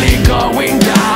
slowly going down.